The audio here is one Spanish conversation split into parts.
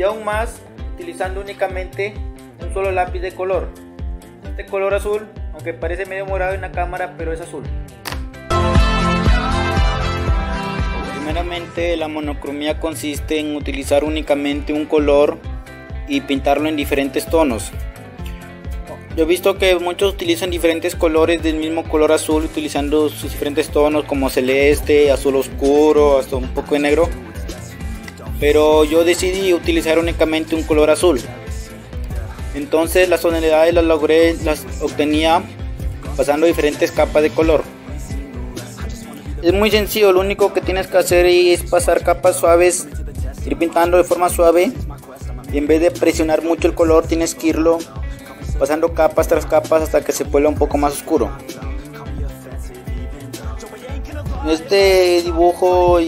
y aún más utilizando únicamente un solo lápiz de color. Este color azul, aunque parece medio morado en la cámara, pero es azul. Primeramente la monocromía consiste en utilizar únicamente un color y pintarlo en diferentes tonos. Yo he visto que muchos utilizan diferentes colores del mismo color azul utilizando sus diferentes tonos como celeste, azul oscuro, hasta un poco de negro. Pero yo decidí utilizar únicamente un color azul. Entonces las tonalidades las logré, las obtenía pasando diferentes capas de color. Es muy sencillo, lo único que tienes que hacer es pasar capas suaves, ir pintando de forma suave y en vez de presionar mucho el color tienes que irlo pasando capas tras capas hasta que se vuelva un poco más oscuro. Este dibujo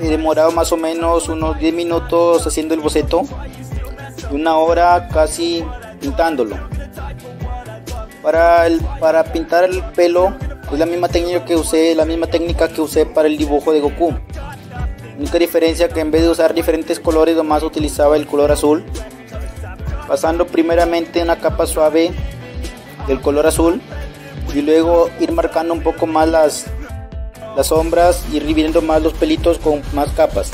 he demorado más o menos unos 10 minutos haciendo el boceto y una hora casi pintándolo. Para, el, para pintar el pelo es la misma técnica que usé, la misma técnica que usé para el dibujo de Goku. Única diferencia que en vez de usar diferentes colores nomás utilizaba el color azul. Pasando primeramente una capa suave del color azul y luego ir marcando un poco más las, las sombras y ir viendo más los pelitos con más capas.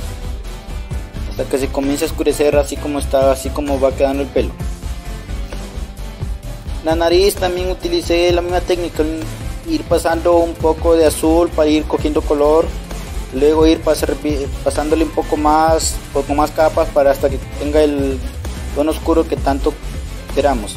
Hasta que se comience a oscurecer así como está así como va quedando el pelo. La nariz también utilicé la misma técnica ir pasando un poco de azul para ir cogiendo color luego ir pasándole un poco más poco más capas para hasta que tenga el tono oscuro que tanto queramos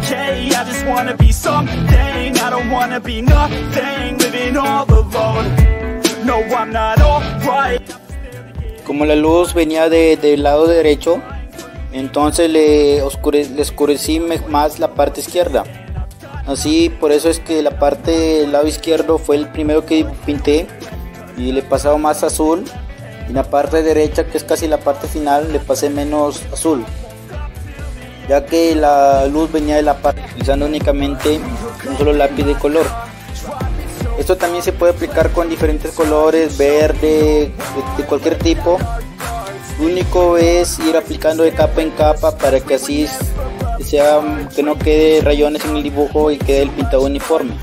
No, I'm not Como la luz venía de, del lado derecho entonces le, le oscurecí más la parte izquierda. Así por eso es que la parte del lado izquierdo fue el primero que pinté y le he pasado más azul. Y la parte derecha que es casi la parte final le pasé menos azul ya que la luz venía de la parte utilizando únicamente un solo lápiz de color. Esto también se puede aplicar con diferentes colores verde de, cualquier tipo. Lo único es ir aplicando de capa en capa para que así sea que no quede rayones en el dibujo y quede el pintado uniforme